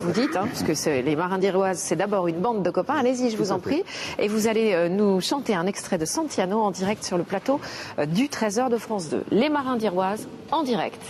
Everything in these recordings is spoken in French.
Vous dites, hein, puisque les marins d'Iroise, c'est d'abord une bande de copains. Allez-y, je vous en prie. Et vous allez euh, nous chanter un extrait de Santiano en direct sur le plateau euh, du Trésor de France 2. Les marins d'Iroise en direct.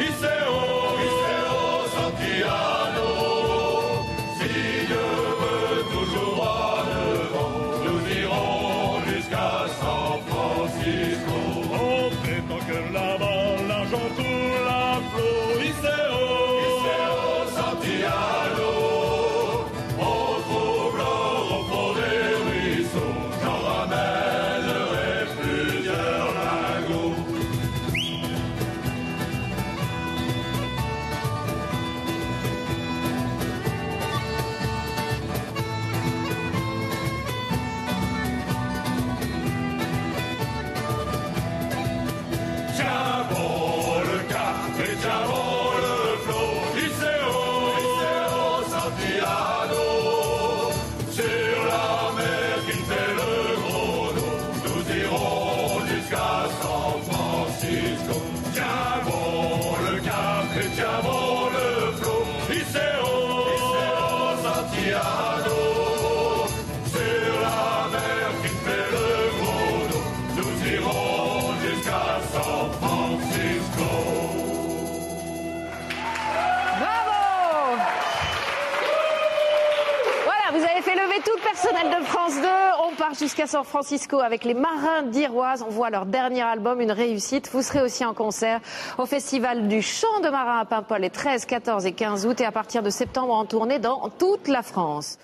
He said, Job. Fait lever tout le personnel de France 2. On part jusqu'à San Francisco avec les marins d'Iroise. On voit leur dernier album, une réussite. Vous serez aussi en concert au Festival du Chant de Marin à Paimpol les 13, 14 et 15 août et à partir de septembre en tournée dans toute la France.